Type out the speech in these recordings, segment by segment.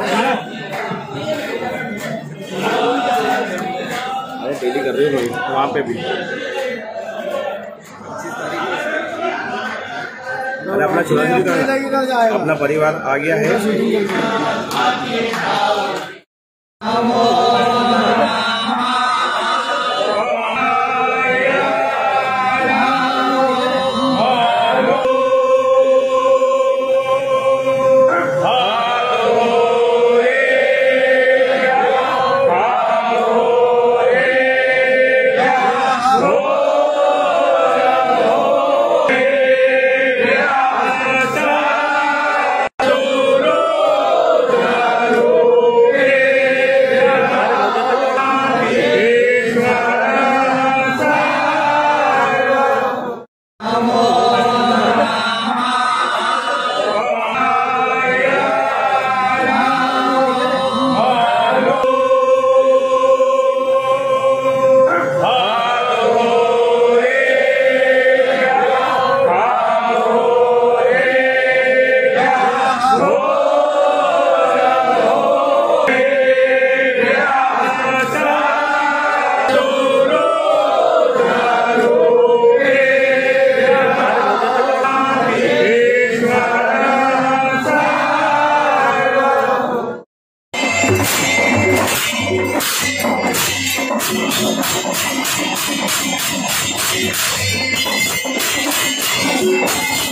अ डेली कर रहे हो वहाँ पे भी। अरे अपना चुनाव भी करना अपना परिवार आ गया है।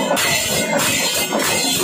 Oh.